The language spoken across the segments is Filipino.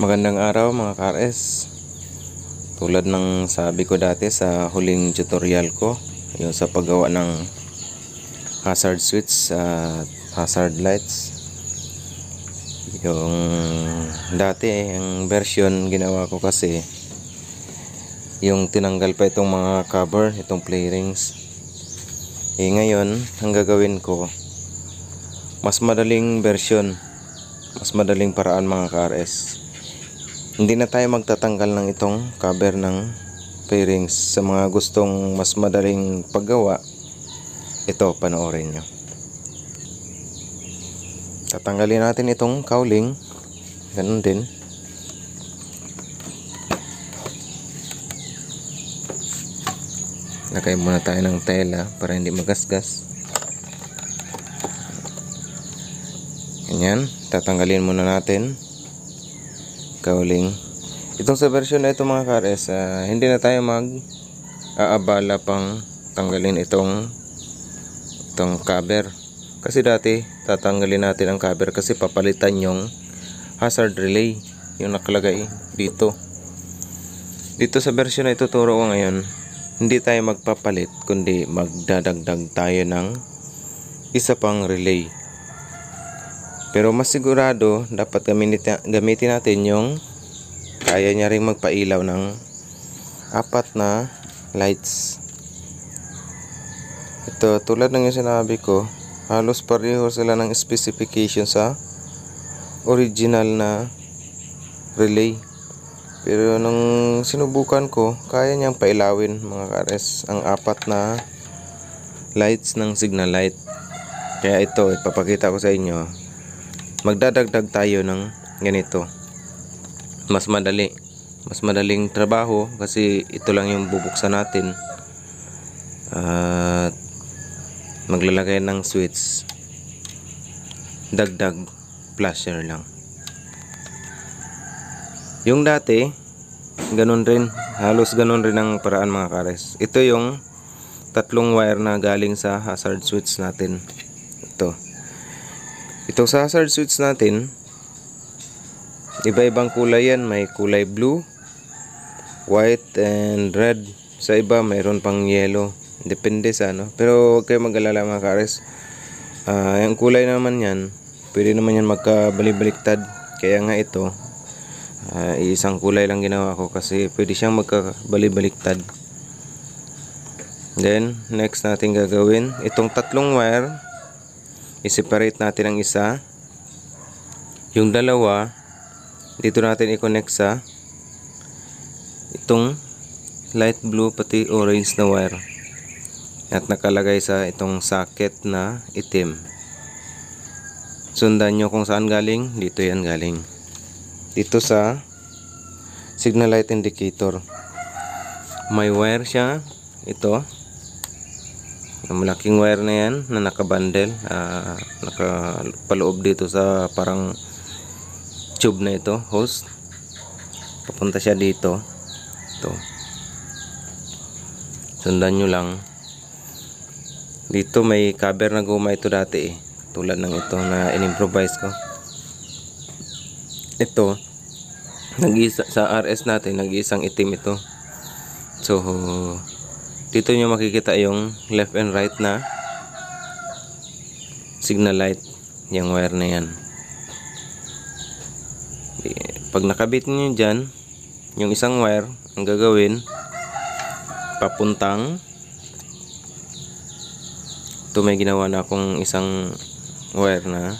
Magandang araw mga ka-RS Tulad ng sabi ko dati sa huling tutorial ko Yung sa paggawa ng hazard switch at hazard lights. Yung dati yung version ginawa ko kasi Yung tinanggal pa itong mga cover, itong play rings Eh ngayon, ang gagawin ko Mas madaling version Mas madaling paraan mga ka-RS hindi na tayo magtatanggal ng itong cover ng fairings. Sa mga gustong mas madaling paggawa ito panoorin nyo. Tatanggalin natin itong cowling. Ganun din. Lagay muna tayo ng tela para hindi magasgas. Ganyan. Tatanggalin muna natin cowling itong sa version na ito mga kares uh, hindi na tayo mag aabala pang tanggalin itong itong cover. Kasi dati tatanggalin natin ang cover kasi papalitan yung hazard relay yung nakalagay dito. Dito sa version na ituturo ko ngayon hindi tayo magpapalit kundi magdadagdag tayo ng isa pang relay pero mas sigurado, dapat gamitin, gamitin natin yung kaya niya rin magpailaw ng apat na lights. Ito, tulad ng yung sinabi ko, halos pareho sila ng specification sa original na relay. Pero nung sinubukan ko, kaya niyang pailawin mga kares ang apat na lights ng signal light. Kaya ito, ipapakita ko sa inyo magdadagdag tayo ng ganito. Mas madali. Mas madaling trabaho kasi ito lang yung bubuksan natin. At maglalagay ng switch dagdag flasher lang. Yung dati ganun rin. Halos ganun rin ang paraan mga kares. Ito yung tatlong wire na galing sa hazard switch natin ito sa hazard switch natin, iba-ibang kulay yan. May kulay blue, white, and red. Sa iba, mayroon pang yellow. Depende sa ano. Pero huwag kayo mag-alala mga kares. Uh, yung kulay naman yan, pwede naman yan magkabalik-baliktad. Kaya nga ito, uh, isang kulay lang ginawa ko kasi pwede siyang magkabalik-baliktad. Then, next natin gagawin, itong tatlong wire, i-separate natin ang isa. Yung dalawa dito natin i-connect sa itong light blue pati orange na wire. At nakalagay sa itong socket na itim. Sundan nyo kung saan galing. Dito yan galing. Dito sa signal light indicator. May wire siya. Ito yung malaking wire na yan na nakabundle uh, nakapaloob dito sa parang tube na ito hose. Papunta siya dito. Ito. Sundan nyo lang. Dito may cover na guma ito dati eh. Tulad ng ito na in-improvise ko. Ito nag sa RS natin nag-iisang itim ito. So dito nyo makikita yung left and right na signal light yung wire na yan. Pag nakabit nyo dyan yung isang wire ang gagawin papuntang ito may ginawa na akong isang wire na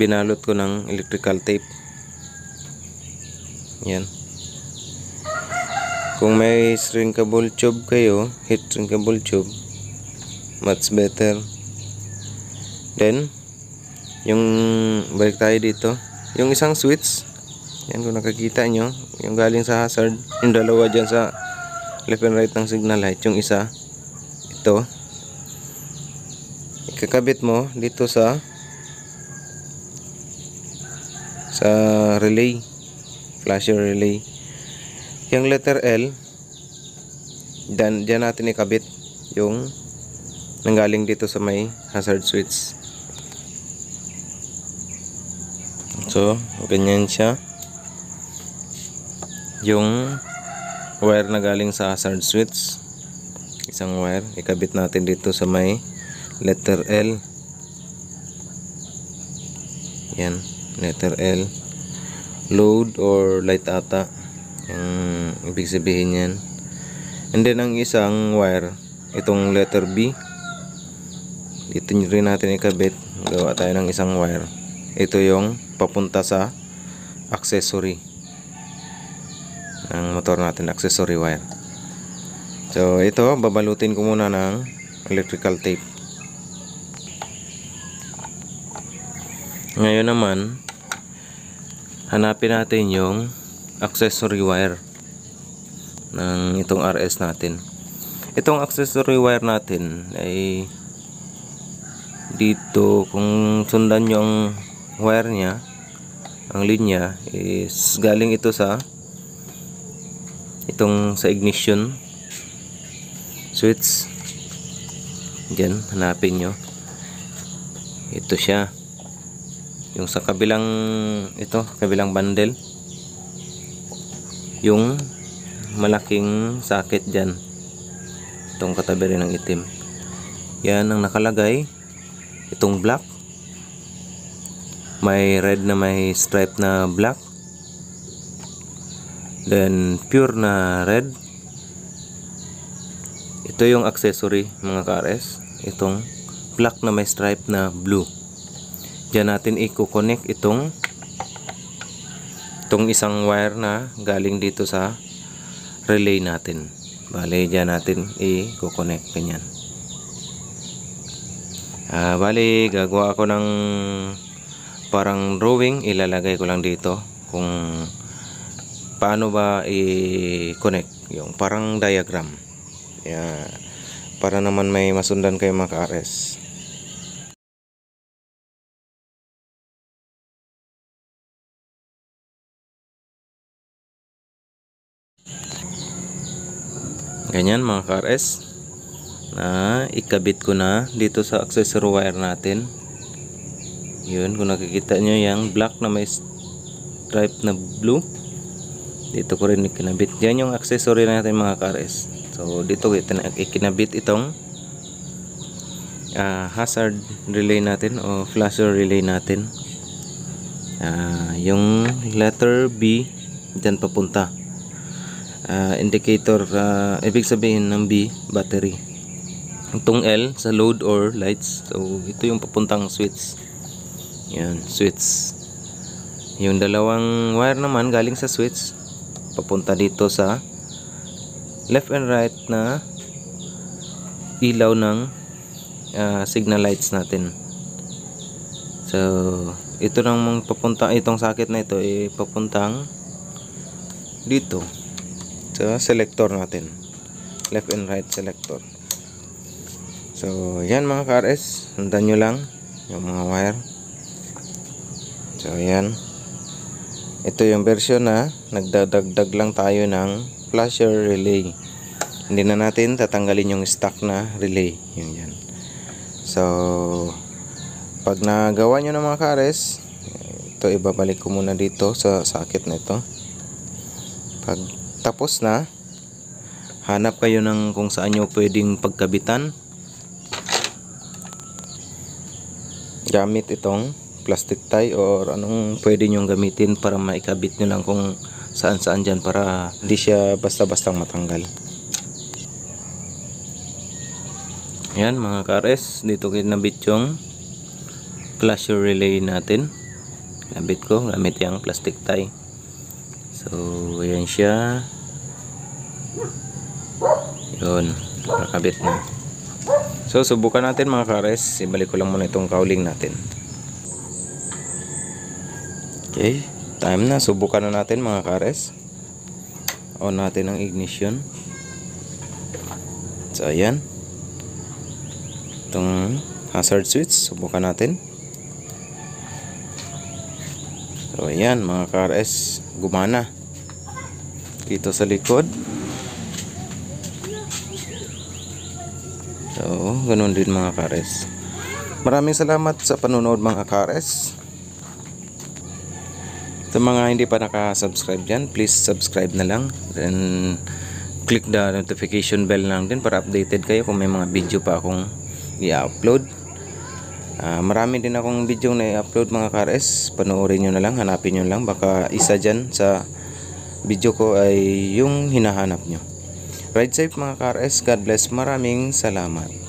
binalot ko ng electrical tape. Yan kung may shrinkable tube kayo, heat shrinkable tube, much better. Then, yung balik tayo dito, yung isang switch, yan kung nakakita nyo, yung galing sa hazard, yung dalawa dyan sa left and right ng signal light, yung isa, ito, ikakabit mo dito sa sa relay, flasher relay. Yung letter L, dan, dyan natin ikabit yung nanggaling dito sa may hazard switch. So, ganyan siya. yung wire na galing sa hazard switch isang wire ikabit natin dito sa may letter L yan letter L load or light ata yung ibig sabihin yan and then ang isang wire itong letter B. Dito rin natin ikabit. Gawa tayo ng isang wire. Ito yung papunta sa accessory. Ng motor natin accessory wire. So ito babalutin ko muna ng electrical tape. Ngayon naman hanapin natin yung accessory wire ng itong RS natin. Itong accessory wire natin ay dito kung sundan nyo ang wire nya ang linya is galing ito sa itong sa ignition switch. Dyan hanapin nyo. Ito siya. Yung sa kabilang ito kabilang bundle yung malaking socket dyan. Itong katabi rin ng itim. Yan ang nakalagay. Itong black. May red na may stripe na black. Then pure na red. Ito yung accessory mga kares. Itong black na may stripe na blue. Diyan natin i-connect itong itong isang wire na galing dito sa relay natin. Bale, diyan natin i-connect ganyan. Ah, bale, gagawa ako ng parang drawing, ilalagay ko lang dito kung paano ba i-connect yung parang diagram. Yeah, para naman may masundan kayo mga ka-RS. Ganyan mga ka-RS na ikabit ko na dito sa accessory wire natin. Yun kung nakikita nyo yung black na may stripe na blue dito ko rin ikinabit. Yan yung accessory natin mga ka-RS so dito kita ikinabit itong uh, hazard relay natin o flasher relay natin. Uh, yung letter B dyan papunta uh, indicator uh, ibig sabihin ng B battery. Itong L sa load or lights. So ito yung papuntang switch. Yan switch. Yung dalawang wire naman galing sa switch papunta dito sa left and right na ilaw ng uh, signal lights natin. So ito nang papunta itong socket na ito ay papuntang dito sa selector natin. Left and right selector. So yan mga ka-RS sundan nyo lang yung mga wire. So yan. Ito yung version na nagdadagdag lang tayo ng flasher relay. Hindi na natin tatanggalin yung stock na relay. Yun yan. So pag nagawa nyo ng mga kares ito ibabalik ko muna dito sa socket na ito. Pag tapos na. Hanap kayo ng kung saan nyo pwedeng pagkabitan. Gamit itong plastic tie or anong pwede nyong gamitin para maikabit nyo lang kung saan saan dyan para hindi siya basta bastang matanggal. Yan mga kares dito kinabit yung flasher relay natin. Nabit ko gamit yung plastic tie. So ayan siya yun nakabit na so subukan natin mga kares ibalik ko lang muna itong cowling natin Okay, time na. Subukan na natin mga kares. On natin ang ignition. So, ayan. Itong hazard switch. Subukan natin. So, ayan mga kares. Gumana. Dito sa likod. So, ganun din mga kares. Maraming salamat sa panonood mga kares. Sa mga hindi pa nakasubscribe dyan, please subscribe na lang. Then, click the notification bell lang din para updated kayo kung may mga video pa akong i-upload. Ah, marami din akong video na i-upload mga KRS. Panoorin nyo na lang, hanapin nyo lang. Baka isa dyan sa video ko ay yung hinahanap nyo. Ride safe mga KRS. God bless. Maraming salamat.